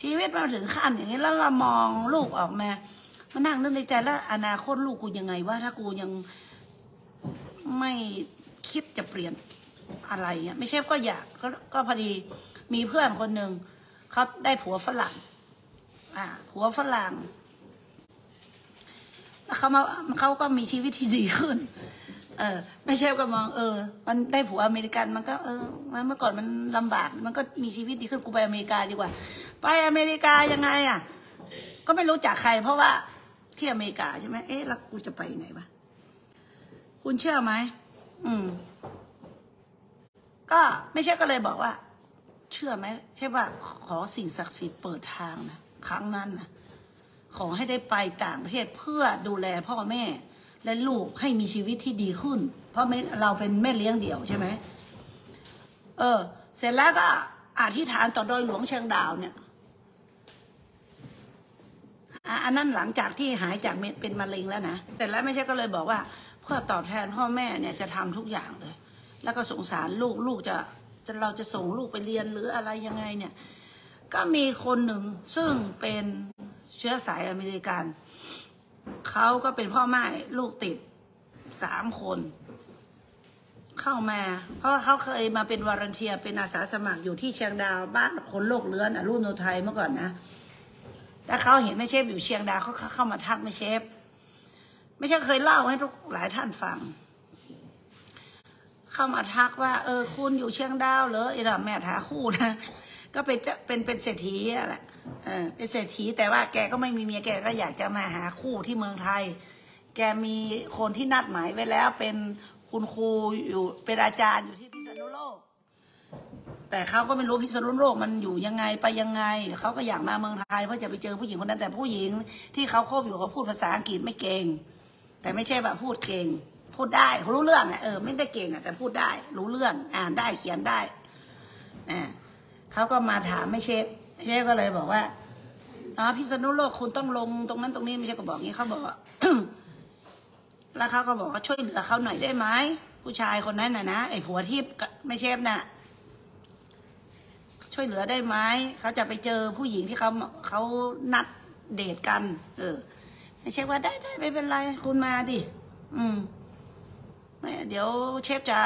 ชีวิตมาถึงขั้นอย่างนี้แล้วเรามองลูกออกมามานั่งนึกในใจแล้วอนาคตลูกกูยังไงว่าถ้ากูยังไม่คิดจะเปลี่ยนอะไรเงี้ยไม่ใช่ก็อยากก็ก็พอดีมีเพื่อนคนหนึ่งเขาได้ผัวฝรั่ง อ่าผัวฝรั่งแล้วเขามาเขาก็มีชีวิตที่ดีขึ้น เออไม่ใช่ก็มองเออ มันได้ผัวอเมริกันมันก็เออมันเมื่อก่อนมันลำบากมันก็มีชีวิตดีขึ้นกูไปอเมริกาดีกว่า ไปอเมริกายังไงอะ ก็ไม่รู้จักใคร เพราะว่าที่อเมริกาใช่ไหมเอ๊ะแล้วกูจะไปยังไงวะคุณเชื่อไหมอืม ก็ไม่ใช่ก็เลยบอกว่า เชื่อไหมใช่ป่ะขอสิ่งศักดิ์สิทธิ์เปิดทางนะครั้งนั้นนะขอให้ได้ไปต่างประเทศเพื่อดูแลพ่อแม่ และลูกให้มีชีวิตที่ดีขึ้น เพราะไม่เราเป็นแม่เลี้ยงเดี่ยวใช่ไหมเออ เสร็จแล้วก็อธิษฐานต่อโดยหลวงเชียงดาวเนี่ยอันนั้นหลังจากที่หายจากเม็ดเป็นมะเร็งแล้วนะแต่แล้วไม่ใช่ก็เลยบอกว่า เพื่อตอบแทนพ่อแม่เนี่ยจะทำทุกอย่างเลย แล้วก็สงสารลูกลูกจะจะเราจะส่งลูกไปเรียนหรืออะไรยังไงเนี่ย ก็มีคนหนึ่งซึ่งเป็นเชื้อสายอเมริกัน เขาก็เป็นพ่อแม่ลูกติดสามคน เข้ามา เพราะเขาเคยมาเป็นวารันเทียเป็นอาสาสมัครอยู่ที่เชียงดาวบ้านคนโลกเลื้อนอะรุ่นโนไทยเมื่อก่อนนะแล้วเขาเห็นแม่เชฟอยู่เชียงดาวเขาเข้ามาทักแม่เชฟไม่ใช่เคยเล่าให้ทุกหลายท่านฟัง เข้ามาทักว่า เออ คุณอยู่เชียงดาวเหรอไอ้ดอกแม่หาคู่นะ ก็เป็นจเป็นเป็นเศรษฐีอะแหละเออเป็นเศรษฐีแต่ว่าแกก็ไม่มีเมียแกก็อยากจะมาหาคู่ที่เมืองไทย แกมีคนที่นัดหมายไว้แล้ว เป็นคุณครูอยู่เป็นอาจารย์อยู่ที่พิษณุโลก แต่เขาก็ไม่รู้พิษณุโลกมันอยู่ยังไงไปยังไงเขาก็อยากมาเมืองไทยเพื่อจะไปเจอผู้หญิงคนนั้นแต่ผู้หญิงที่เขาคบอยู่เขาพูดภาษาอังกฤษไม่เก่ง แต่ไม่ใช่แบบพูดเก่ง พูดได้รู้เรื่องอะเออไม่ได้เก่งอะแต่พูดได้รู้เรื่องอ่านได้เขียนได้อ่า เขาก็มาถามไม่เชฟเชฟก็เลยบอกว่าอ๋อพิษณุโลกคุณต้องลงตรงนั้นตรงนี้ไม่ใช่ก็บอกงี้เขาบอกแล้วเขาก็บอกว่าช่วยเหลือเขาหน่อยได้ไหมผู้ชายคนนั้นน่ะนะไอ้ผัวที่ไม่เชฟน่ะ ช่วยเหลือได้ไหมเขาจะไปเจอผู้หญิงที่เขาเขานัดเดทกัน เออ ไม่ใช่ว่าได้ได้ไม่เป็นไรคุณมาดิอืมไม่เดี๋ยวเชฟจะ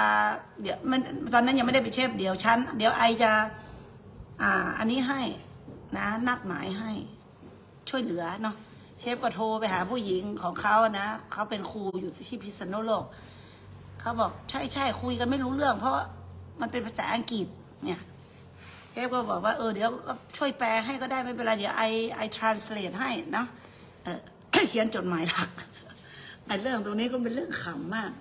เดี๋ยวมันตอนนั้นยังไม่ได้ไปเชฟเดี๋ยวฉันเดี๋ยวไอจะ อ่า อันนี้ให้นะนัดหมายให้ ช่วยเหลือเนาะเชฟก็โทรไปหาผู้หญิงของเขานะเขาเป็นครูอยู่ที่พิษณุโลกเขาบอกใช่ใช่คุยกันไม่รู้เรื่อง เพราะมันเป็นภาษาอังกฤษเนี่ยเชฟก็บอกว่าเออเดี๋ยวช่วยแปลให้ก็ได้ไม่เป็นไรเดี๋ยวไอไอ translate ให้นะเออเขียนจดหมายหลักไอเรื่องตรงนี้ก็เป็นเรื่องขำมาก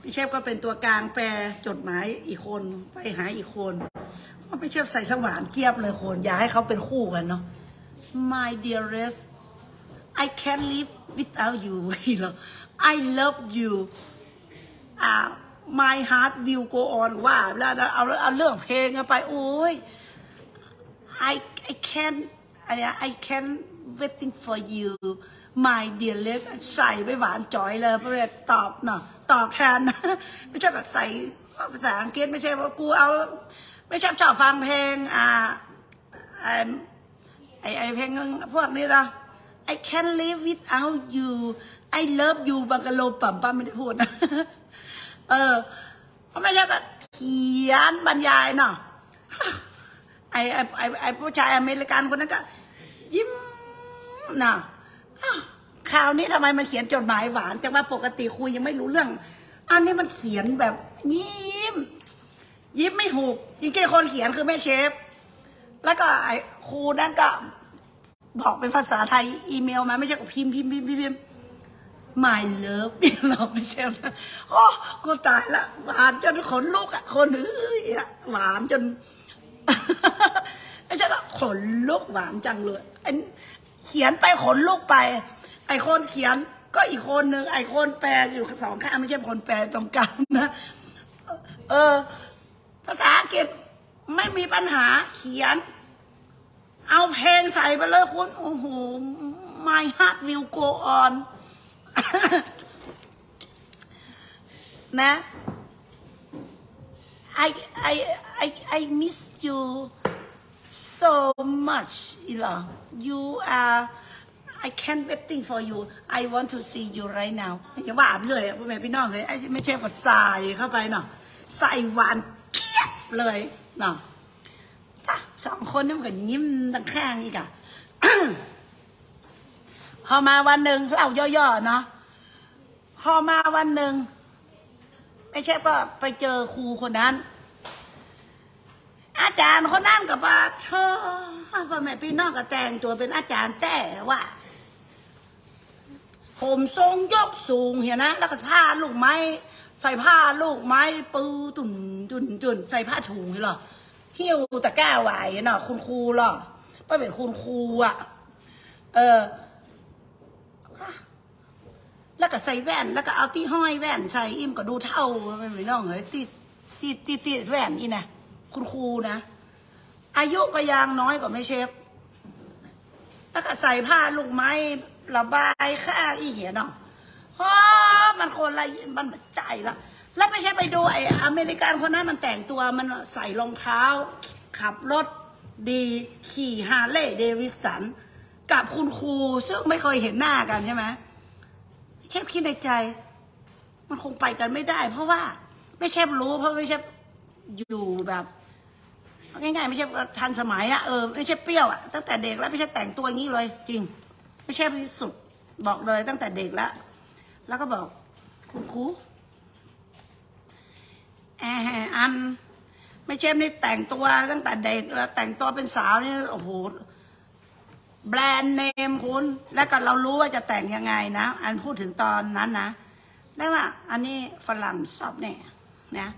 พี่เชฟก็เป็นตัวกลางแปลจดหมายอีกคนไปหาอีกคน เพราะพี่เชฟใส่สว่านเกียบเลยคนอย่าให้เขาเป็นคู่กันเนาะ My dearest I can't live without you เหรอ I love you อ่า My heart will go on ว่าแล้วเอาเอาเรื่องเพลงไป โอ้ย I I can't อะไร I can't waiting for you my dear leg ใส่ไปหวานจ่อยเลยเพื่อตอบเนาะตอบแทน ไม่ใช่แบบใส่ภาษาอังกฤษไม่ใช่ว่ากูเอา ไม่ชอบชอบฟังเพลงอ่าไอไอเพลงพวกนี้นะ I can't live without you I love you บังกะโลปั๊มปั๊มไม่ได้พูดนะเออเพราะไม่ใช่ก็เขียนบรรยายเนาะไอไอไอไอผู้ชายอเมริกันคนนั้นก็ ยิ้มนะอ้าวคราวนี้ทำไมมันเขียนจดหมายหวาน แต่ว่าปกติคุยยังไม่รู้เรื่อง อันนี้มันเขียนแบบยิ้ม ยิ้มไม่หูกจริงๆคนเขียนคือแม่เชฟ แล้วก็ไอ้ครูนั่นก็ บอกเป็นภาษาไทยอีเมลมาไม่ใช่กับพิมพ์พิมพ์พิมพ์พิมพ์พิมพ์ my love เราไม่ใช่นะโอ้กูตายละหวานจนขนลุกอะคนเอ้ยหวานจนไม่ใช่ละขนลุกหวานจังเลยไอ้เขียนไปขนลุกไป ไอ้คนเขียนก็อีกคนหนึ่งไอ้คนแปลอยู่สองข้างไม่ใช่คนแปลตรงกลางนะ เออ ภาษาอังกฤษไม่มีปัญหาเขียน เอาเพลงใส่ไปเลยคุณ โอ้โห my heart will go on นะ I I I I miss you so much อีหลอ you are I can't waiting for you I want to see you right now อย่าว่าเลยพ่อแม่พี่น้องเลยไอ้ไม่ใช่ว่าใส่เข้าไปเนาะใส่หวาน เลยเนาะสองคนนี่มันก็ยิ้มตั้งข้างอีกอะพอมาวันหนึ่งเล่าย่อๆเนาะพอมาวันหนึ่งไม่ใช่ก็ไปเจอครูคนนั้น อาจารย์คนนั้นกับว่าเธอพ่อแม่พี่น้องก็แต่งตัวเป็นอาจารย์แต่ว่าผมทรงยกสูงเห็นนะ แล้วก็ผ้าลูกไม้ ใส่ผ้าลูกไม้ปือตุ่นตุนตุนใส่ผ้าถุงเหรอหิ้วตะกร้าไหวเนาะคุณครูเหรอป้าเป็นคุณครูอะ เออ แล้วก็ใส่แว่น แล้วก็เอาที่ห้อยแว่นใส่อิ่มก็ดูเท่าไม่ไม่น้องเฮ้ยที่ที่ที่ที่แว่นนี่นะคุณครูนะ อายุก็ยังน้อยกว่าไม่เชฟแล้วก็ใส่ผ้าลูกไม้ระบายข้างอีเหียเนาะ มันคนละมันใจละแล้วแม่เชฟไปดูไอ้อเมริกันคนนั้นมันแต่งตัวมันใส่รองเท้า ขับรถดีขี่ Harley-Davidson กับคุณครูซึ่งไม่เคยเห็นหน้ากันใช่ไหมแค่คิดในใจ มันคงไปกันไม่ได้ เพราะว่าแม่เชฟรู้ เพราะแม่เชฟอยู่แบบง่ายๆ แม่เชฟทันสมัยอะเออแม่เชฟเปรี้ยวอะตั้งแต่เด็กแล้วแม่เชฟแต่งตัวอย่างนี้เลย จริง ไม่ใช่ที่สุดบอกเลยตั้งแต่เด็กแล้ว แล้วก็บอก คุณครูแออัน ไม่ใช่นี่แต่งตัวตั้งแต่เด็กแล้วแต่งตัวเป็นสาวนี่โอ้โหแบรนด์เนมคุณแล้วก็เรารู้ว่าจะแต่งยังไงนะ อันพูดถึงตอนนั้นนะได้ว่า อันนี้ฝรั่งชอบเนี่ยนะ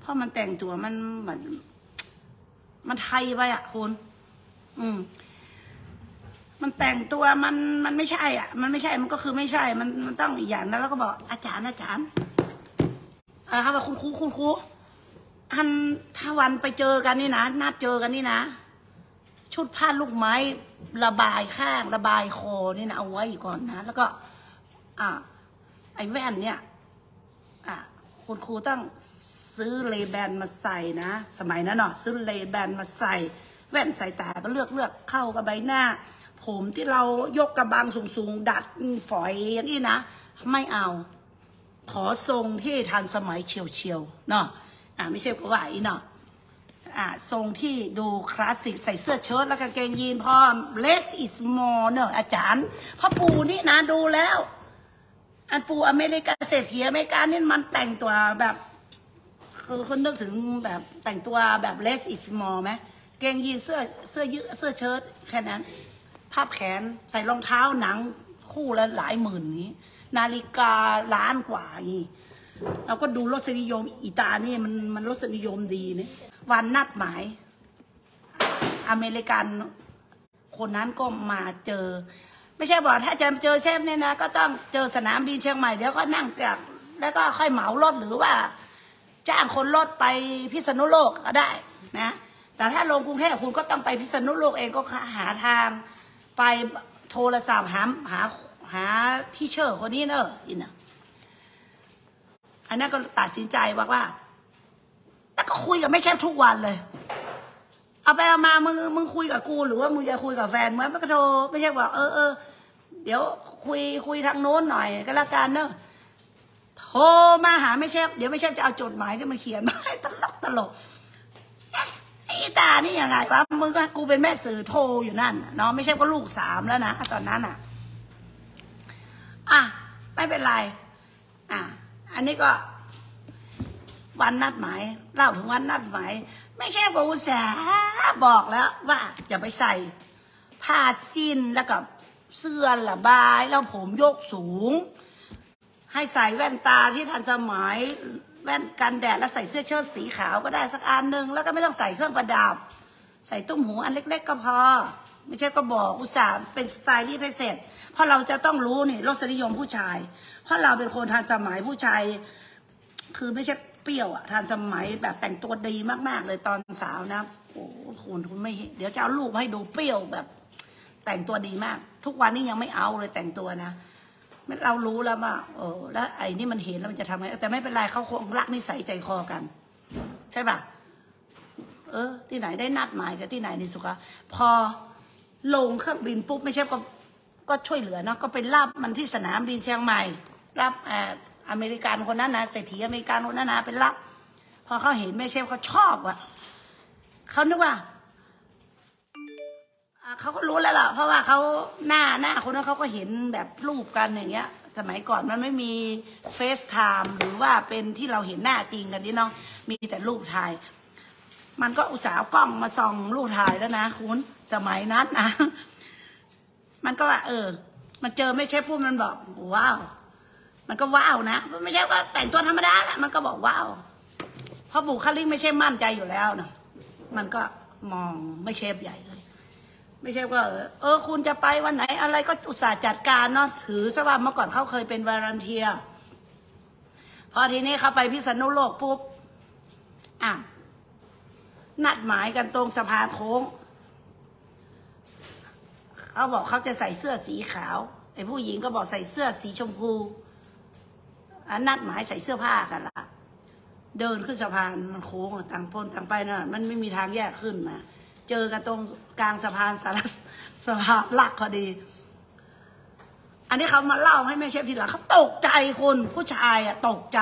เพราะมันแต่งตัวมันเหมือนมันไทยไปอะคุณอืม มันแต่งตัวมันมันไม่ใช่อะ มันไม่ใช่มันก็คือไม่ใช่ มันมันต้องอีกอย่างนั้นแล้วก็บอกอาจารย์อาจารย์อ่าครับว่าคุณครูคุณครูอันถ้าวันไปเจอกันนี่นะนัดเจอกันนี่นะ ชุดผ้าลูกไม้ระบายข้างระบายคอนี่นะเอาไว้ก่อนนะ แล้วก็ อ่า ไอ้แว่นเนี่ย อ่าคุณครูต้องซื้อเลแบนมาใส่นะ สมัยนั้นเนาะซื้อเลแบนมาใส่ แว่นใส่ตาก็เลือกเลือกเข้ากับใบหน้า ผมที่เรายกกระบังสูงๆ ดัดฝอยอย่างนี้นะ ไม่เอา ขอทรงที่ทันสมัยเฉียวๆเนาะอ่าไม่ใช่กว่าอีเนาะอ่าทรงที่ดูคลาสสิกใส่เสื้อเชิ้ตแล้วกางเกงยีนพอ less is more เนอะอาจารย์พ่อปูนี่นะดูแล้ว อันปูอเมริกาเศรษฐีอเมริกานี่มันแต่งตัวแบบคือคนนึกถึงแบบแต่งตัวแบบ less is more ไหมเกงยีนเสื้อเสื้อยืดเสื้อเชิ้ตแค่นั้น ภาพแขนใส่รองเท้าหนังคู่ละหลายหมื่นนี้ นาฬิกาล้านกว่าอย่างนี้เราก็ดูรสนิยมอีตานี่มันมันรสนิยมดีเนี่ยวันนัดหมาย อเมริกันคนนั้นก็มาเจอ ไม่ใช่บอกถ้าจะเจอเชฟเนี่ยนะ ก็ต้องเจอสนามบินเชียงใหม่เดี๋ยวก็นั่งจากแล้วก็ค่อยเหมารถหรือว่า จ้างคนรถไปพิษณุโลกก็ได้นะ แต่ถ้าลงกรุงเทพคุณก็ต้องไปพิษณุโลกเองก็หาทาง ไปโทรศัพท์หาหาหาที่เชอร์คนนี้เนอะอินนะอันนั้นก็ตัดสินใจว่าว่า แล้วก็คุยกับไม่ใช่ทุกวันเลย เอาไปเอามามึงมึงคุยกับกู หรือว่ามึงจะคุยกับแฟนมึงมันก็โทรไม่ใช่ว่าเออเออเดี๋ยวคุยคุยทางโน้นหน่อยก็แล้วกันเนอะโทรมาหาไม่ใช่เดี๋ยวไม่ใช่จะเอาจดหมายที่มันเขียนมาตลกตลก ตานี่ยังไงวะมึงก็กูเป็นแม่สื่อโทรอยู่นั่นน่ะเนาะไม่ใช่ว่าลูกสามแล้วนะตอนนั้นอะ อะไม่เป็นไร อะ อันนี้ก็ วันนัดหมายเล่าถึงวันนัดหมายไม่ใช่ว่าอุตส่าห์บอกแล้ว ว่าจะไปใส่ผ้าสิ้นแล้วกับเสื้อระบายแล้วผมโยกสูง ให้ใส่แว่นตาที่ทันสมัย แว่นกันแดดแล้วใส่เสื้อเชิ้ตสีขาวก็ได้สักอันหนึ่งแล้วก็ไม่ต้องใส่เครื่องประดับ ใส่ตุ้มหูอันเล็ก ๆ ก็พอ ไม่ใช่ก็บอกอุตส่าห์เป็นสไตล์ที่ให้เสร็จ เพราะเราจะต้องรู้นี่รสนิยมผู้ชาย เพราะเราเป็นคนทันสมัยผู้ชายคือไม่ใช่เปรี้ยวอะทันสมัยแบบแต่งตัวดีมากๆ เลยตอนสาวนะโอ้โหคุณคุณไม่เห็นเดี๋ยวจะเอารูปให้ดูเปรี้ยวแบบ แต่งตัวดีมาก ทุกวันนี้ยังไม่เอาเลยแต่งตัวนะ เรารู้แล้วว่าเออแล้วไอ้นี่มันเห็นแล้วมันจะทำไงแต่ไม่เป็นไรเขาคงรักนิสัยใจคอกัน ใช่ปะเออ ที่ไหนได้นัดหมายกับที่ไหนนี่สุกะพอลงเครื่องบินปุ๊บแม่เชฟก็ก็ช่วยเหลือเนาะก็ไปรับมันที่สนามบินเชียงใหม่ รับเอ่ออเมริกันคนนั้นนะเศรษฐีอเมริกันคนนั้นนะไปรับ พอเขาเห็นแม่เชฟเขาชอบอะเขานึกว่า เขาก็รู้แล้วล่ะเพราะว่าเขาหน้าหน้าคนนั้นเขาก็เห็นแบบรูปกันอย่างเงี้ย สมัยก่อนมันไม่มี FaceTime หรือว่าเป็นที่เราเห็นหน้าจริงกันนี่เนาะมีแต่รูปถ่าย มันก็อุตส่าห์เอากล้องมาส่องรูปถ่ายแล้วนะคุณสมัยนั้นนะมันก็ว่าเออ มันเจอไม่ใช่พูดมันบอกว้าวมันก็ว้าวนะไม่ใช่ว่าแต่งตัวธรรมดาแหละมันก็บอกว้าวเพราะบุคลิกไม่ใช่มั่นใจอยู่แล้วเนาะมันก็มองไม่เชฟใหญ่เลย ไม่ใช่ว่าเออคุณจะไปวันไหน อะไรก็อุตส่าห์จัดการเนาะถือซะว่าเมื่อก่อนเขาเคยเป็นวารันเทียพอทีนี้เขาไปพิษณุโลกปุ๊บอะนัดหมายกันตรงสะพานโค้งเขาบอกเขาจะใส่เสื้อสีขาวไอ้ผู้หญิงก็บอกใส่เสื้อสีชมพูอันนัดหมายใส่เสื้อผ้ากันละเดินขึ้นสะพานโค้งต่างพนต่างไปนะมันไม่มีทางแยกขึ้นมา เจอกันตรงกลางสะพานสารสสะพานหลักพอดี อันนี้เขามาเล่าให้แม่เชฟทีหลังเขาตกใจคุณผู้ชายอะตกใจ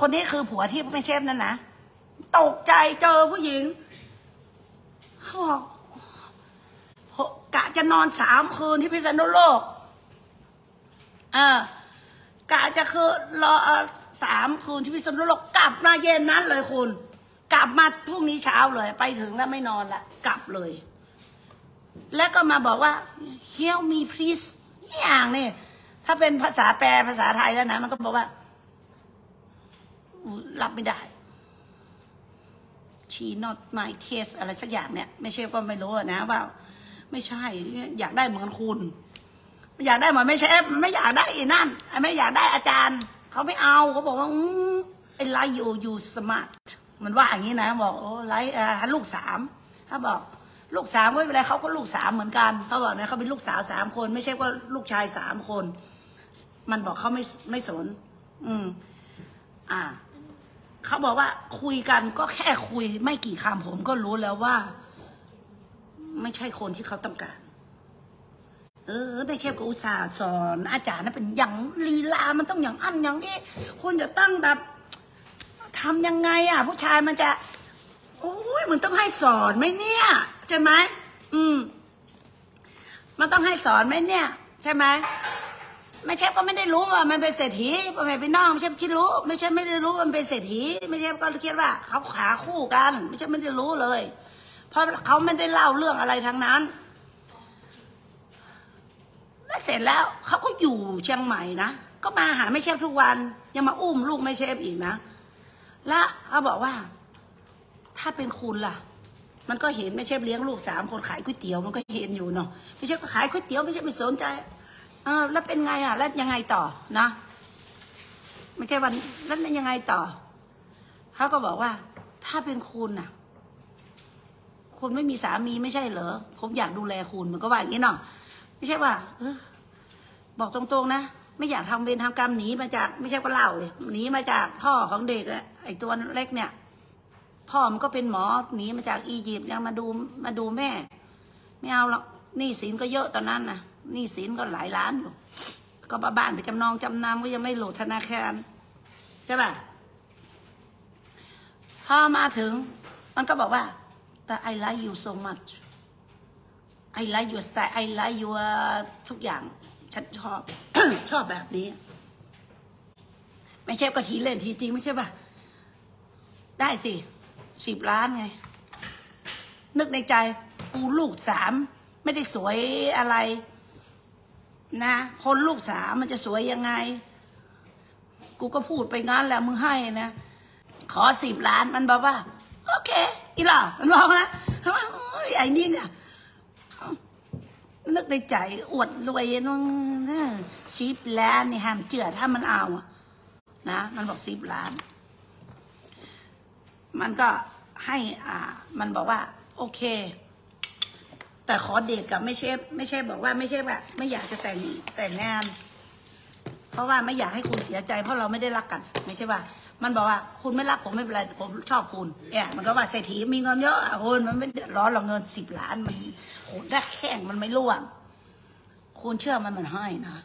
คนนี้คือผัวที่แม่เชฟนั่นนะตกใจเจอผู้หญิงเขาบอกกะจะนอนสามคืนที่พิษณุโลกเออกะจะคือรอสามคืนที่พิษณุโลกกลับมาเย็นนั้นเลยคุณ กลับมาพรุ่งนี้เช้าเลย ไปถึงแล้วไม่นอนละกลับเลย แล้วก็มาบอกว่า help me please อย่างนี่ถ้าเป็นภาษาแปลภาษาไทยแล้วนะมันก็บอกว่า รับไม่ได้ she not my taste อะไรสักอย่างเนี่ย ไม่ใช่ก็ไม่รู้นะว่า ไม่ใช่อยากได้เหมือนคุณอยากได้เหมือนไม่ใช่ไม่อยากได้อีนั่นไม่อยากได้อาจารย์ เขาไม่เอาเขาบอกว่าอืมไอ้ไลอยู่อยู่สมาร์ท มันว่าอย่างนี้นะ บอกโอ้ไลฟ์อ่าลูกสามถ้าบอกลูกสามไม่เป็นไรเขาก็ลูกสามเหมือนกันเขาบอกนะเขาเป็นลูกสาวสามคน ไม่ใช่ว่าลูกชายสามคน มันบอกเขาไม่ไม่สน อืม อ่าเขาบอกว่าคุยกันก็แค่คุยไม่กี่คำผมก็รู้แล้วว่า ไม่ใช่คนที่เขาต้องการเออไม่ใช่ก็อุตส่าห์สอน อาจารย์นะเป็นอย่างลีลา มันต้องอย่างอันอย่างนี้คุณจะตั้งแบบ ทำยังไงอะ ผู้ชายมันจะ โอ้ยมันต้องให้สอนไหมเนี่ยใช่ไหมอืม มันต้องให้สอนไหมเนี่ย ใช่ไหมไม่ใช่ก็ไม่ได้รู้ว่ามันเป็นเศรษฐีไม่เป็นน้องไม่ใช่คิดรู้ ไม่ใช่ไม่ได้รู้มันเป็นเศรษฐี ไม่ใช่ก็คิดว่า เขาขาคู่กัน ไม่ใช่ไม่ได้รู้เลย เพราะเขาไม่ได้เล่าเรื่องอะไรทั้งนั้นแล้วเสร็จแล้วเขาก็อยู่เชียงใหม่นะก็มาหาแม่เชฟทุกวัน ยังมาอุ้มลูกแม่เชฟอีกนะ แล้วเขาบอกว่า ถ้าเป็นคุณล่ะ มันก็เห็นแม่เชฟเลี้ยงลูกสามคนขายก๋วยเตี๋ยวมันก็เห็นอยู่เนาะแม่เชฟก็ขายก๋วยเตี๋ยวไม่ใช่ไปสนใจเออแล้วเป็นไงอะ แล้วยังไงต่อนะไม่ใช่วันแล้วยังไงต่อเขาก็บอกว่า ถ้าเป็นคุณน่ะ คุณไม่มีสามีไม่ใช่เหรอผมอยากดูแลคุณมันก็ว่าอย่างนี้เนาะไม่ใช่ว่าเออบอกตรงๆนะไม่อยากทำเวรทำกรรมหนีมาจาก ไม่ใช่ก็เล่าเลยหนีมาจากพ่อของเด็กอะ ไอตัวเล็กเนี่ย พ่อมันก็เป็นหมอหนีมาจากอียิปต์ยังมาดูมาดูแม่ ไม่เอาหรอกหนี้สินก็เยอะตอนนั้นนะหนี้สินก็หลายล้านอยู่ ก็บ้าบ้านไปจำนองจำนำก็ยังไม่โหลดธนาคารใช่ป่ะพอมาถึง มันก็บอกว่า แต่ I like you so much I like your style I like your ทุกอย่าง ฉันชอบ ชอบแบบนี้ ไม่ใช่ก็ทีเล่นทีจริงไม่ใช่ป่ะ ได้สิสิบล้านไง นึกในใจกูลูกสามไม่ได้สวยอะไร นะ คนลูกสามมันจะสวยยังไง กูก็พูดไปงั้นแหละมึงให้นะ ขอสิบล้านมันบอกว่า โอเค อีหล่อมันบอกนะทำไมโอ้ยไอ้นี่เนี่ยนึกในใจอวดรวยน้องสิบล้านนี่ห้ามเจือถ้ามันเอานะ มันบอกสิบล้าน มันก็ให้อ่า มันบอกว่า โอเค แต่ขอเดทกับไม่ใช่ไม่ใช่บอกว่าไม่ใช่แบบไม่อยากจะแต่งแต่งงาน เพราะว่าไม่อยากให้คุณเสียใจ เพราะเราไม่ได้รักกัน ไม่ใช่ว่า มันบอกว่า คุณไม่รักผมไม่เป็นไรแต่ผมชอบคุณเนี่ยมันก็ว่าเศรษฐีมีเงินเยอะอะคุณมันไม่เดือดร้อนหรอกเงินสิบล้านมันโหได้แข้งมันไม่ร่วงคุณเชื่อมันมันให้นะ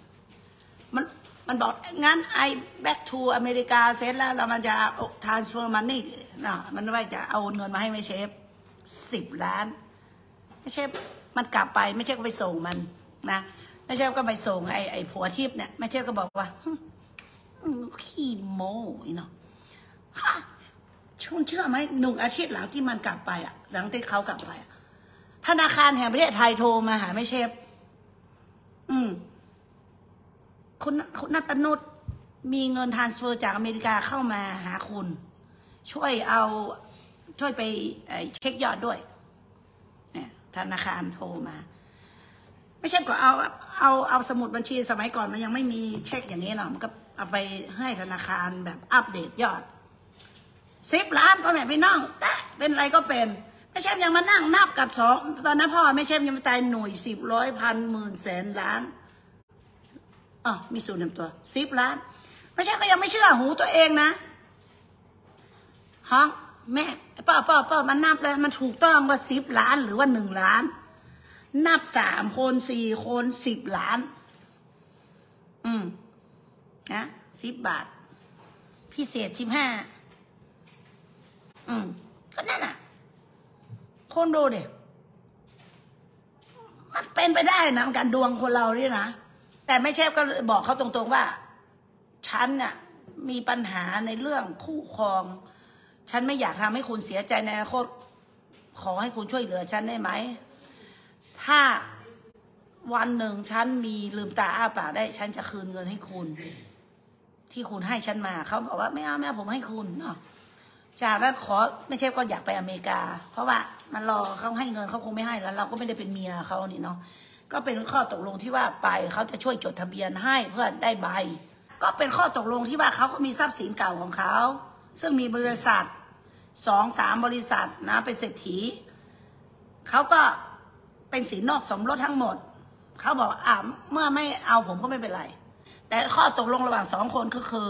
มันมันบอกงั้นไอ back to อเมริกาเสร็จแล้วเรามันจะ transfer money นะมันว่าจะเอาเงินมาให้ไม่เชฟสิบล้านไม่ใช่มันกลับไปไม่ใช่ก็ไปส่งมันนะไม่ใช่ก็ไปส่งไอ้ไอ้ผัวทิพย์เนี่ยไม่ใช่ก็บอกว่าขี้โม้เนาะฮะคุณเชื่อไหมหนึ่งอาทิตย์หลังที่มันกลับไปอะ หลังที่เขากลับไปธนาคารแห่งประเทศไทยโทรมาหาไม่เชฟ อืมคุณคุณนัตนุชมีเงินทรานสเฟอร์จากอเมริกาเข้ามาหาคุณ ช่วยเอาช่วยไปเช็คยอดด้วยเนี่ยธนาคารโทรมา ไม่ใช่ก็เอาเอาเอาสมุดบัญชีสมัยก่อนมันยังไม่มีเช็คอย่างนี้หรอกมันก็เอาไปให้ธนาคารแบบอัปเดตยอดสิบล้านพ่อแม่พี่น้องแต่เป็นอะไรก็เป็นไม่ใช่ยังมานั่งนับกับสองตอนนั้นพ่อไม่ใช่ยังมาตายหน่วยสิบร้อยพันหมื่นแสนล้านอ๋อมีศูนย์นำตัวสิบล้าน ไม่ใช่ก็ยังไม่เชื่อหูตัวเองนะ ฮะแม่ป้าป้าป้ามันนับแล้วมันถูกต้องว่าสิบล้านหรือว่าหนึ่งล้าน นับสามคนสี่คนสิบล้าน อืมนะสิบบาท พิเศษสิบห้าอืมก็นั่นน่ะ คนดูเด็กมันเป็นไปได้นะการดวงคนเราเนี่ยนะ แต่ไม่ใช่ก็บอกเขาตรงๆว่า ฉันน่ะ มีปัญหาในเรื่องคู่ครอง ฉันไม่อยากทำให้คุณเสียใจในอนาคต ขอให้คุณช่วยเหลือฉันได้ไหม ถ้าวันหนึ่งฉันมีลืมตาอ้าปากได้ ฉันจะคืนเงินให้คุณ ที่คุณให้ฉันมา เขาบอกว่าไม่เอาไม่เอาผมให้คุณเนาะจากนั้นขอไม่ใช่ก็อยากไปอเมริกา เพราะว่ามันรอเขาให้เงินเขาคงไม่ให้แล้ว เราก็ไม่ได้เป็นเมียเขานี่เนาะก็เป็นข้อตกลงที่ว่าไปเขาจะช่วยจดทะเบียนให้เพื่อได้ใบ ก็เป็นข้อตกลงที่ว่าเขาก็มีทรัพย์สินเก่าของเขา ซึ่งมีบริษัท สองสามบริษัทนะเป็นเศรษฐีเขาก็เป็นสินนอกสมรสทั้งหมด เขาบอกอ่าเมื่อไม่เอาผมก็ไม่เป็นไร แต่ข้อตกลงระหว่างสองคนก็คือ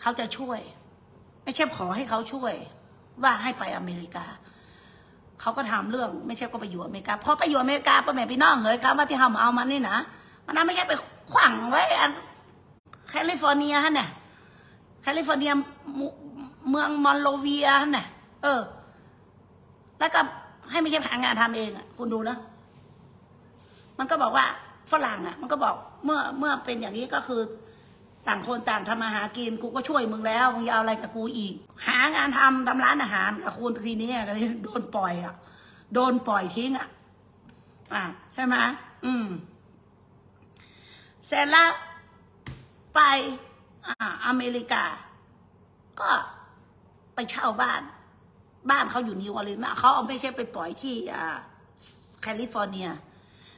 เขาจะช่วย ไม่ใช่ขอให้เขาช่วย ว่าให้ไปอเมริกาเขาก็ทำเรื่องไม่ใช่ก็ไปอยู่อเมริกาพอไปอยู่อเมริกาป้าแม่พี่น้องเฮ้ยครับว่าที่เขามาเอามันนี่นะมันน่าไม่ใช่ไปขวางไว้อันแคลิฟอร์เนียฮะเนี่ยแคลิฟอร์เนีย เมืองมอนโลเวียฮะเนี่ยเออ แล้วก็ให้ไม่ใช่หางานทำเองอะ คุณดูนะ มันก็บอกว่าฝรั่งอะ มันก็บอกเมื่อเมื่อเป็นอย่างนี้ก็คือ ต่างคนต่างทำมาหากินกูก็ช่วยมึงแล้วมึงจะเอาอะไรกับกูอีก หางานทำทำร้านอาหารกับคุณทีนี้ก็เลยโดนปล่อยอะ โดนปล่อยทิ้งอะ อ่าใช่ไหมอืมเสร็จแล้วไปอ่าอเมริกา ไปเช่าบ้าน บ้านเขาอยู่นิวออร์ลีนส์เขาเอาแม่เชฟไปปล่อยที่แคลิฟอร์เนีย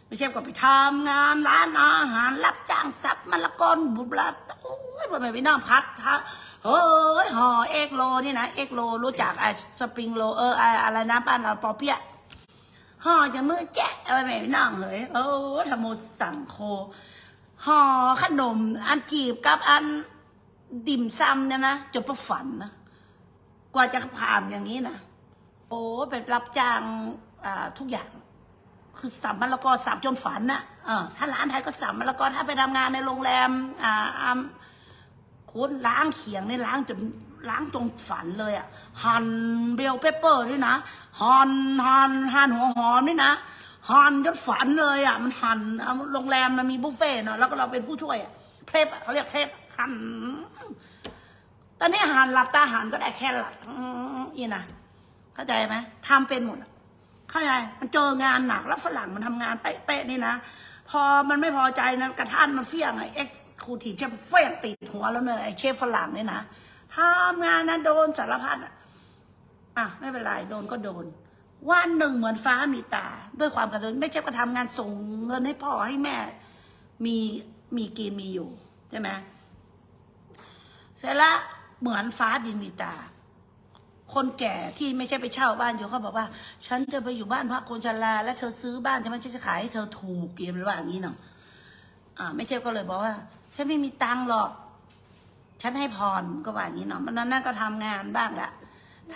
ไม่ใช่ก็ไปทำงานร้านอาหารรับจ้างซับมะละกอนบุบลับโอ้ยพ่อแม่พี่น้องพัดท่าเฮ้ยห่อเอกโลนี่นะเอกโลรู้จักไอ้สปริงโลเอออะไรนะบ้านเราปอเปียห่อจะมือแจ๊ะอะไรแม่พี่น้องเฮ้ยเออทำโมสังโคห่อขนมอันจีบกับอันดิ่มซำเนี่ยนะจนประฝันนะ กว่าจะผ่านอย่างนี้นะโอ้เป็นรับจ้างทุกอย่าง คือสับมะละกอสับจนฝันน่ะถ้าร้านไทยก็สับมะละกอถ้าไปทำงานในโรงแรมอ่าคุณล้างเขียงเนี่ยล้างจนล้างจนฝันเลยอะหั่น bell pepper ด้วยนะหั่นหั่นหั่นหัวหอมนี่นะหั่นจนฝันเลยอะมันหั่นโรงแรมมันมีบุฟเฟ่ต์เนาะแล้วก็เราเป็นผู้ช่วยอะ prep เขาเรียก prepหั่น ตอนนี้หั่นหลับตาหั่นก็ได้แค่หลับอีนะเข้าใจไหมทำเป็นหมดเข้าใจมันเจองานหนักแล้วฝรั่งมันทำงานเป๊ะๆนี่นะพอมันไม่พอใจนะกระท่านมันเฟี้ยงไอ้ executive chef เฟี้ยงติดหัวแล้วเนี่ยไอ้เชฟฝรั่งเนี่ยนะทำงานนะโดนสารพัดอะอะไม่เป็นไรโดนก็โดนวันหนึ่งเหมือนฟ้ามีตา ด้วยความกระตือแม่เชฟก็ทำงานส่งเงินให้พ่อให้แม่ มีมีกินมีอยู่ใช่ไหมเสร็จแล้ว เหมือนฟ้าดินมีตา คนแก่ที่ไม่ใช่ไปเช่าบ้านอยู่เขาบอกว่า ฉันจะไปอยู่บ้านพักคนชราแล้วเธอซื้อบ้านใช่ไหมฉันจะขายให้เธอถูกเกมหรือว่าอย่างนี้เนาะอ่าไม่ใช่ก็เลยบอกว่าฉันไม่มีตังค์หรอก ฉันให้พรก็ว่าอย่างนี้เนาะมันนั้นนั่นก็ทำงานบ้างแหละ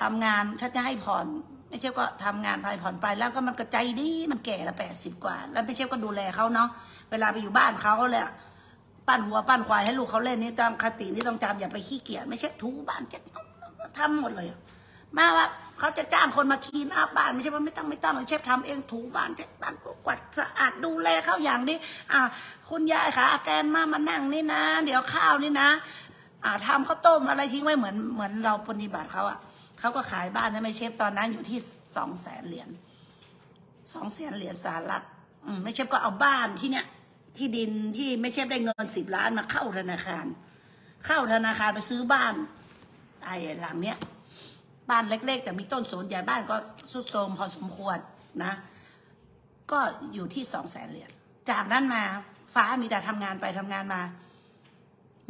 ทำงานฉันจะให้พรไม่ใช่ก็ทำงานไปผ่อนไปแล้วก็มันก็ใจดีมันแก่ละแปดสิบกว่า แล้วไม่ใช่ก็ดูแลเขาเนาะเวลาไปอยู่บ้านเขาเลย ปั้นหัวปั้นควายให้ลูกเขาเล่นนี่ตามคตินี่ต้องจำอย่าไปขี้เกียจไม่ใช่ถูบ้านเก็บทำหมดเลย มาว่าเขาจะจ้างคนมาคีนอาบ้านไม่ใช่ว่าไม่ต้องไม่ต้องเชฟทำเองถูบ้านเช็ดบ้านกวาดสะอาดดูแลเขาอย่างนี้อ่าคุณยายคะแกนมามานั่งนี่นะ เดี๋ยวข้าวนี่นะ อ่าทำข้าวต้มอะไรทิ้งไว้เหมือนเหมือนเราปฏิบัติเขาอะเขาก็ขายบ้านใช่ไหมเชฟตอนนั้นอยู่ที่สองแสนเหรียญสองแสนเหรียญสหรัฐอืมไม่เชฟก็เอาบ้านที่เนี้ย ที่ดินที่ไม่เชฟได้เงินสิบล้านมาเข้าธนาคาร เข้าธนาคารไปซื้อบ้านไอ้หลังเนี้ยบ้านเล็ก ๆ แต่มีต้นสนใหญ่บ้านก็สุดโทมพอสมควรนะ ก็อยู่ที่สองแสนเหรียญจากนั้นมาฟ้ามีแต่ทำงานไปทำงานมา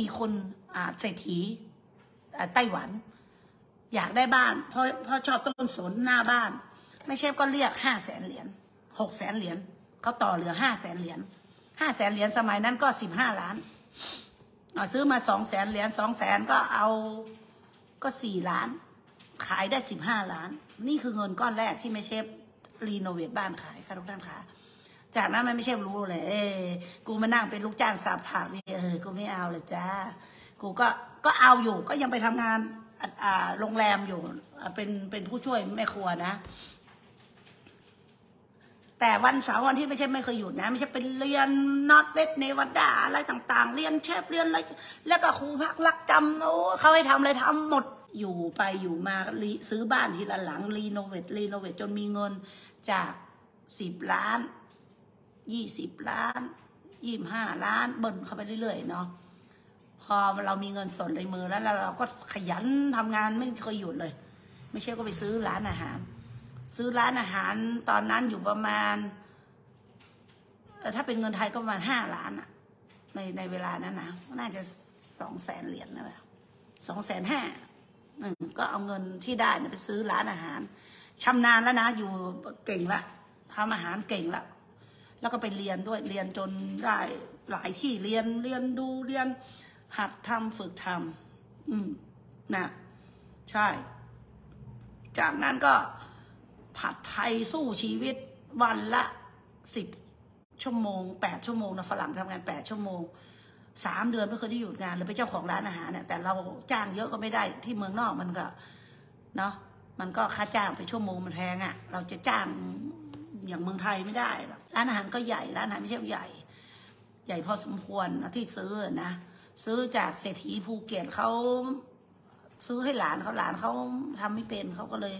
มีคนอ่าเศรษฐีไต้หวัน อยากได้บ้านเพราะเพราะชอบต้นสนหน้าบ้าน ไม่ใช่ก็เรียกห้าแสนเหรียญหกแสนเหรียญเขาต่อเหลือห้าแสนเหรียญ ห้าแสนเหรียญสมัยนั้นก็สิบห้าล้านเอาซื้อมาสองแสนเหรียญสองแสนก็เอาก็สี่ล้าน ขายได้สิบห้าล้าน นี่คือเงินก้อนแรกที่ไม่เชฟรีโนเวทบ้านขายค่ะทุกท่านคะจากนั้นมันไม่ใช่รู้เลย เอ้ยกูมานั่งเป็นลูกจ้างสับผักนี่เออ กูไม่เอาเลยจ้า กูก็ ก็เอาอยู่ ก็ยังไปทำงาน อ่า โรงแรมอยู่ เป็น เป็นผู้ช่วยแม่ครัวนะ แต่วันเสาร์วันที่ไม่ใช่ไม่เคยหยุดนะ ไม่ใช่เป็นเรียนนอตเวสเนวาดาอะไรต่าง ๆ เรียนเชฟเรียนอะไรแล้วก็ครูพักรักจำโอ้เขาให้ทำอะไรทำหมดอยู่ไปอยู่มาซื้อบ้านทีละหลังรีโนเวทรีโนเวทจนมีเงินจากสิบล้านยี่สิบล้านยี่ห้าล้านเบิ่นเข้าไปเรื่อยๆเนาะพอเรามีเงินสดในมือแล้วแล้วเราก็ขยันทำงานไม่เคยหยุดเลย ไม่ใช่ก็ไปซื้อร้านอาหาร ซื้อร้านอาหารตอนนั้นอยู่ประมาณถ้าเป็นเงินไทยก็ประมาณห้าล้านอะในในเวลานั้นนะน่าจะสองแสนเหรียญนะแบบสองแสนห้าก็เอาเงินที่ได้เนี่ยไปซื้อร้านอาหารชำนาญแล้วนะ อยู่เก่งละทำอาหารเก่งละแล้วก็ไปเรียนด้วยเรียนจนได้หลายที่เรียนเรียนดูเรียนหัดทำฝึกทำอืมนะใช่ จากนั้นก็ ผัดไทยสู้ชีวิตวันละสิบชั่วโมงแปดชั่วโมงนะฝรั่งทำงานแปดชั่วโมงสามเดือนไม่เคยได้หยุดงานเลยเป็นเจ้าของร้านอาหารเนี่ยแต่เราจ้างเยอะก็ไม่ได้ที่เมืองนอกมันก็เนาะมันก็ค่าจ้างไปชั่วโมงมันแพงอะ่ะ เราจะจ้างอย่างเมืองไทยไม่ได้หรอกร้านอาหารก็ใหญ่ร้านอาหารไม่ใช่ใหญ่ ใหญ่พอสมควรนะที่ซื้อนะซื้อจากเศรษฐีภูเก็ตเขา ซื้อให้หลานเขาหลานเขาทำไม่เป็นเขาก็เลย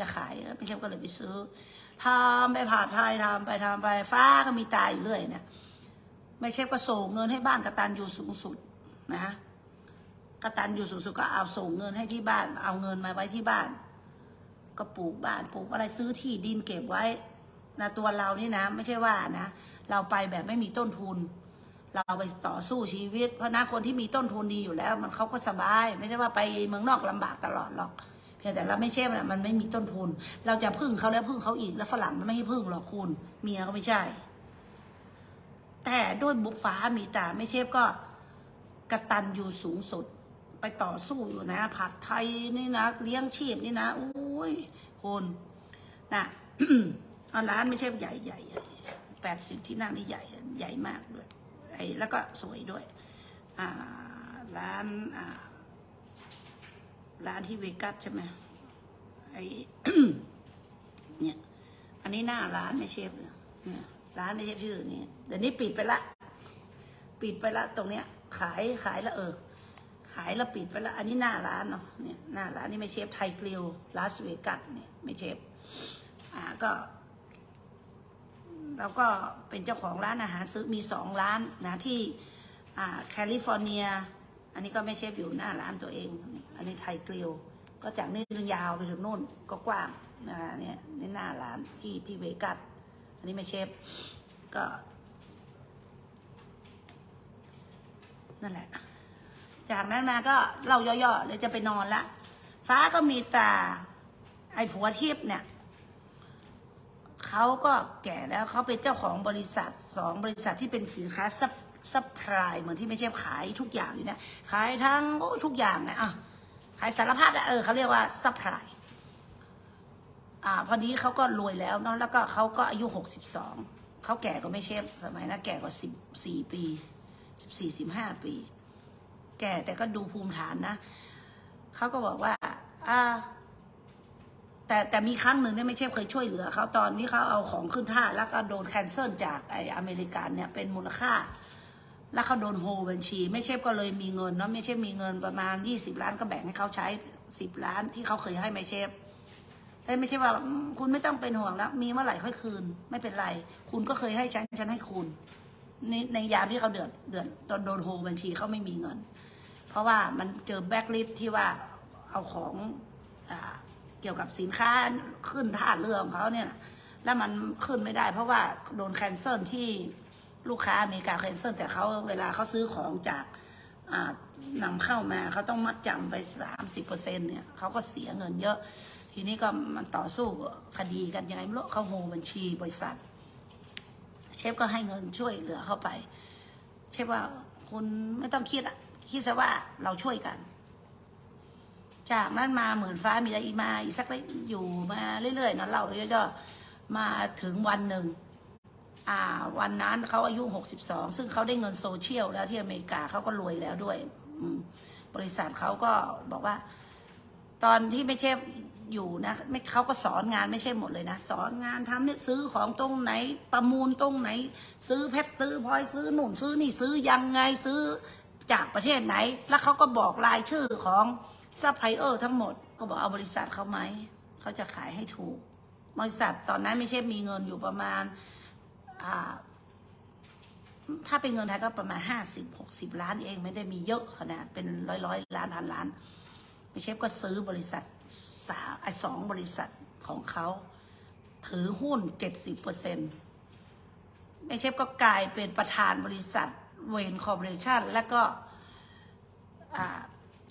จะขายไม่ใช่ก็เลยไปซื้อทำไปผ่าไทยทำไปทำไปฟ้าก็มีตายอยู่เรื่อยเนี่ยไม่ใช่ก็ส่งเงินให้บ้านกระตันอยู่สูงสุดนะกระตันอยู่สูงสุดก็เอาส่งเงินให้ที่บ้าน เอาเงินมาไว้ที่บ้าน ก็ปลูกบ้านปลูกอะไรซื้อที่ดินเก็บไว้นะตัวเรานี่นะ ไม่ใช่ว่านะ เราไปแบบไม่มีต้นทุน เราไปต่อสู้ชีวิต เพราะนะคนที่มีต้นทุนดีอยู่แล้ว มันเขาก็สบาย ไม่ใช่ว่าไปเมืองนอกลำบากตลอดหรอก เพียงแต่เราไม่ใช่มันมันไม่มีต้นทุน เราจะพึ่งเขาแล้วพึ่งเขาอีกแล้วฝรั่งมันไม่ให้พึ่งหรอกคุณ เมียก็ไม่ใช่ แต่ด้วยบุกฟ้ามีตาไม่เชฟก็กระตันอยู่สูงสุดไปต่อสู้อยู่นะ ผัดไทยนี่นะ เลี้ยงชีพนี่นะโอ้ยคุณนะเอาร้านไม่ใช่ใหญ่ใหญ่แปดสิบที่นั่งนี่ใหญ่ใหญ่มากด้วย ไอ้แล้วก็สวยด้วยร้านร้านที่เวกัสใช่ไหมไอ้เนี่ย อันนี้หน้าร้านไม่เชฟเลยเนี่ยร้านไม่เชฟชื่อนี้เดี๋ยวนี้ปิดไปละ ปิดไปละตรงเนี้ย ขายขายล้วเออ ขายแล้วปิดไปละ อันนี้หน้าร้านเนาะเนี่ยหน้าร้านนี่ไม่เชฟไทยกริลลาสเวกัสเนี่ยไม่เชฟอ่าก็ เราก็เป็นเจ้าของร้านอาหารซื้อมีสองร้านนะที่แคลิฟอร์เนีย อันนี้ก็ไม่เชฟอยู่หน้าร้านตัวเอง อันนี้ไทยกริลก็จากนี่ยาวไปถึงนู่นก็กว้างนะเนี่ยนี่หน้าร้านที่ที่เวกัสอันนี้ไม่เชฟก็นั่นแหละ จากนั้นมาก็เล่าย่อๆเลยจะไปนอนละ ฟ้าก็มีตา ไอ้ผัวทิพย์เนี่ย เขาก็แก่แล้วเขาเป็นเจ้าของบริษัทสองบริษัทที่เป็นสินค้า supply เหมือนที่แม่เชฟขายทุกอย่างอยู่เนี่ยขายทั้งโอ้ทุกอย่างนะอะขายสารพัดอะเออเขาเรียกว่า supply อ่าพอดีเขาก็รวยแล้วเนาะแล้วก็เขาก็อายุหกสิบสองเขาแก่กว่าแม่เชฟสมัยนะแก่กว่าสิบสี่ปีสิบสี่สิบห้าปี แก่แต่ก็ดูภูมิฐานนะเขาก็บอกว่า อ่า แต่แต่มีครั้งหนึ่งเนี่ยแม่เชฟเคยช่วยเหลือเขาตอนนี้เขาเอาของขึ้นท่าแล้วก็โดน cancel จากไอ้อเมริกันเนี่ยเป็นมูลค่า แล้วเขาโดน hold บัญชี แม่เชฟก็เลยมีเงินเนาะแม่เชฟมีเงินประมาณ 20 ล้านก็แบ่งให้เขาใช้ 10 ล้านที่เขาเคยให้แม่เชฟแต่แม่เชฟว่าคุณไม่ต้องเป็นห่วงแล้ว มีเมื่อไหร่ค่อยคืน ไม่เป็นไร คุณก็เคยให้ฉันฉันให้คุณ ในในยามที่เขาเดือดเดือดโดนโดนโฮบัญชีเขาไม่มีเงิน เพราะว่ามันเจอแบ็กลิสที่ว่าเอาของอ่า เกี่ยวกับสินค้าขึ้นท่าเรือของเขาเนี่ยนะแล้วมันขึ้นไม่ได้ เพราะว่าโดนแคนเซิลที่ลูกค้าอเมริกาแคนเซิลแต่เขาเวลาเขาซื้อของจากอ่านำเข้ามาเขาต้องมัดจำไปสามสิบเปอร์เซ็นเนี่ยเขาก็เสียเงินเยอะ ทีนี้ก็มันต่อสู้คดีกันยังไงไม่รู้เขาโฮบัญชีบริษัท เชฟก็ให้เงินช่วยเหลือเข้าไป เชฟว่าคุณไม่ต้องคิดอะคิดซะว่าเราช่วยกัน จากนั้นมาเหมือนฟ้ามีอะไรอีมาอีสักอยู่มาเรื่อยๆนะเราย่อๆมาถึงวันหนึ่งวันนั้นเขาอายุ 62 ซึ่งเขาได้เงินโซเชียลแล้วที่อเมริกาเขาก็รวยแล้วด้วยบริษัทเขาก็บอกว่า ตอนที่ไม่ใช่อยู่นะไม่เขาก็สอนงานไม่ใช่หมดเลยนะ สอนงานทำเนี่ยซื้อของตรงไหน ประมูลตรงไหน ซื้อเพชรซื้อพลอยซื้อหนุนซื้อนี่ซื้อยังไงซื้อจากประเทศไหน แล้วเขาก็บอกรายชื่อของ ซัพพลายเออร์ทั้งหมดก็บอกเอาบริษัทเขาไหม เขาจะขายให้ถูก บริษัทตอนนั้นแม่เชฟมีเงินอยู่ประมาณ ถ้าเป็นเงินไทยก็ประมาณห้าสิบหกสิบล้านเองไม่ได้มีเยอะขนาดเป็นร้อยร้อยล้านพันล้านแม่เชฟก็ซื้อบริษัทสาไอสองบริษัทของเขา ถือหุ้นเจ็ดสิบเปอร์เซ็นต์แม่เชฟก็กลายเป็นประธานบริษัทเวนคอร์ปอเรชันแล้วก็อ่า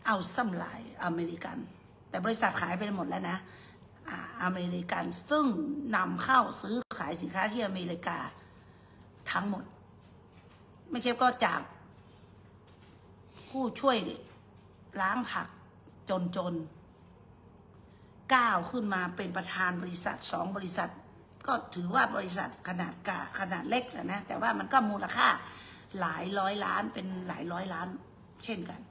เอาซ้ำหลายอเมริกัน แต่บริษัทขายไปหมดแล้วนะอ่าอเมริกันซึ่งนำเข้าซื้อขายสินค้าที่อเมริกาทั้งหมด ไม่ใช่ก็จากผู้ช่วยล้างผักจนจนๆก้าวขึ้นมาเป็นประธานบริษัทสองบริษัท ก็ถือว่าบริษัทขนาดกาขนาดเล็กนะนะแต่ว่ามันก็มูลค่าหลายร้อยล้านเป็นหลายร้อยล้าน เช่นกัน